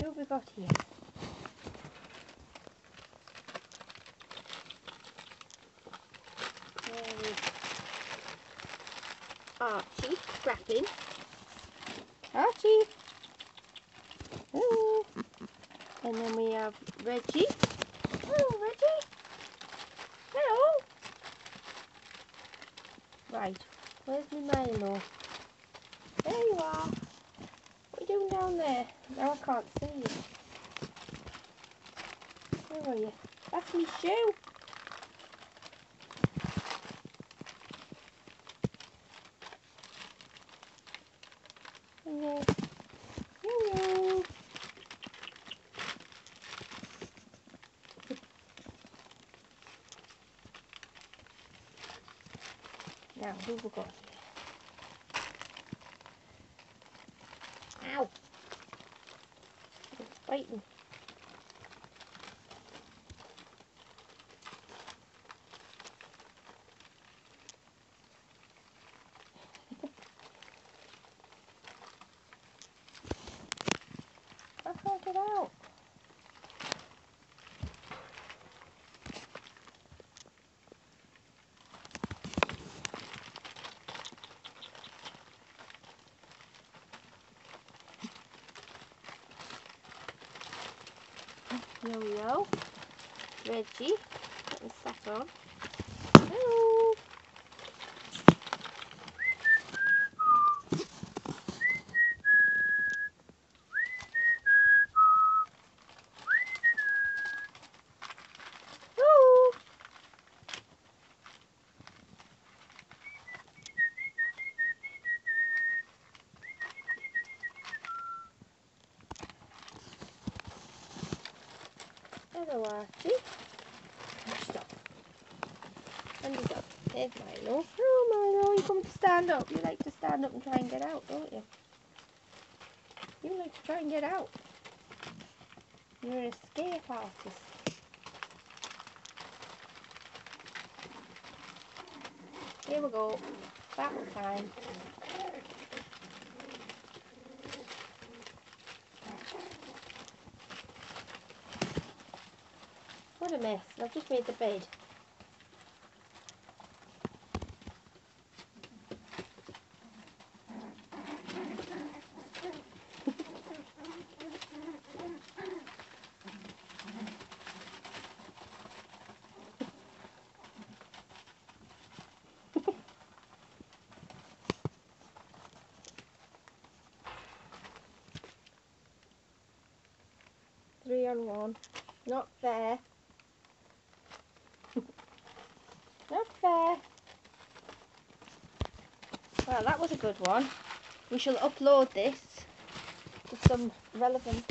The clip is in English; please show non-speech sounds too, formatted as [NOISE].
Who have we got here? There is Archie scrapping. Archie! Hello! And then we have Reggie. Hello, Reggie! Hello! Right, where's my Milo? There you are! Doing down there? Now I can't see you. Where are you? That's my shoe! Hello. Hello. Now, who we got Ow! It's biting. I can't get out. Here we go. Reggie, getting sat on. Hello. Hello. Hello, Archie. Oh, Stop. And he's up. There's Milo. Oh, Milo, you come to stand up. You like to stand up and try and get out, don't you? You like to try and get out. You're an escape artist. Here we go. Battle time. What a mess. I've just made the bed. [LAUGHS] Three on one. Not fair. Not fair. Well, that was a good one. We shall upload this to some relevant